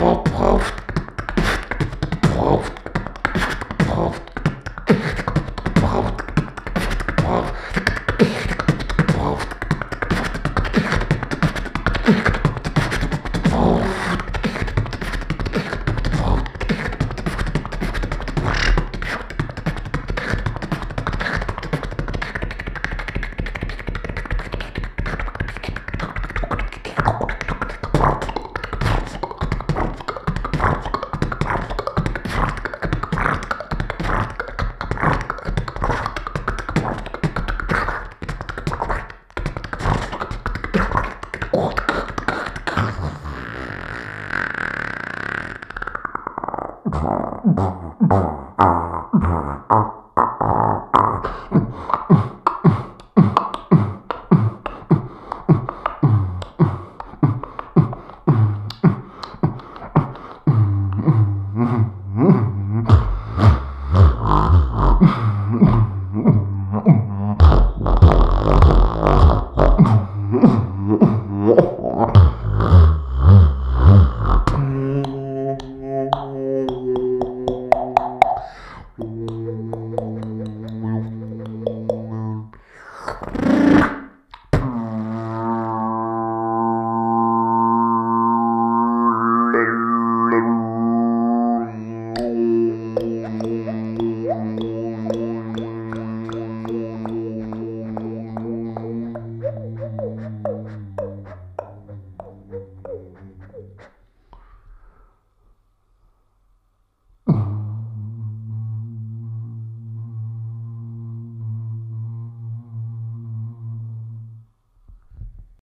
Ah.